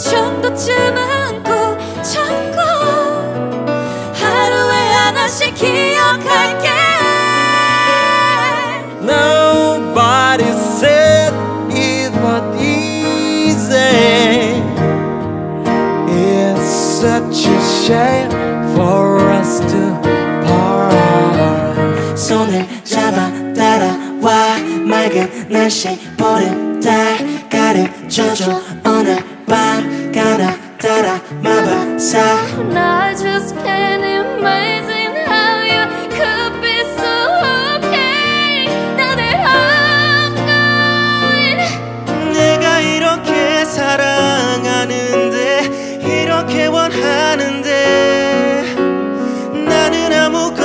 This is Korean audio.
이 정도쯤은 꼭 참고 하루에 하나씩 기억할게 Nobody said it was easy. It's such a shame for us to part. 손을 잡아 따라와 맑은 날씨 보름달 가르쳐줘 오늘 밤 가나 따라 마법사. I just can't imagine how you could be so okay. Now that I'm gone 내가 이렇게 사랑하는데 이렇게 원하는데 나는 아무것도